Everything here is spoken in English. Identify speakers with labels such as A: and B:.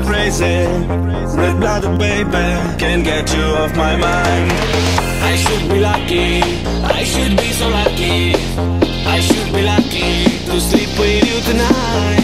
A: me crazy. Red-blooded baby Can't get you off my mind.
B: I should be lucky I should be so lucky. I should be lucky To sleep with you tonight.